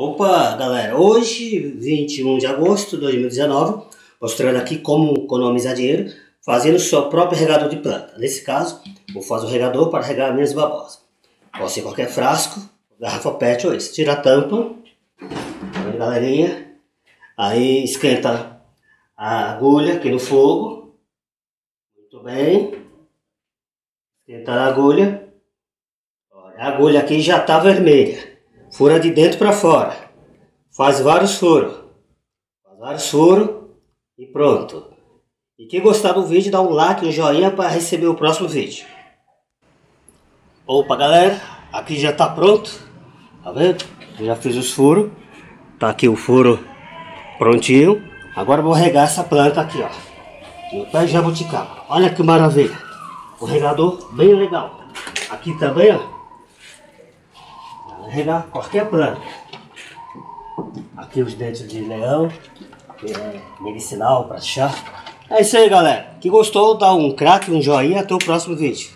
Opa, galera, hoje, 21 de agosto de 2019, mostrando aqui como economizar dinheiro fazendo o seu próprio regador de planta. Nesse caso, vou fazer o regador para regar minhas babosas. Pode ser qualquer frasco, garrafa pet ou esse. Tira a tampa, aí, galerinha, aí esquenta a agulha aqui no fogo. Muito bem. Esquenta a agulha. A agulha aqui já está vermelha. Fura de dentro para fora. Faz vários furos. Faz vários furos e pronto. E quem gostar do vídeo, dá um like, um joinha para receber o próximo vídeo. Opa galera, aqui já está pronto. Tá vendo? Eu já fiz os furos. Tá aqui o furo prontinho. Agora vou regar essa planta aqui, ó. No pé jabuticaba. Olha que maravilha. O regador bem legal. Aqui também, ó regar qualquer planta. Aqui os dentes de leão, é, medicinal para chá. É isso aí, galera. Que gostou, dá um crack, um joinha. Até o próximo vídeo.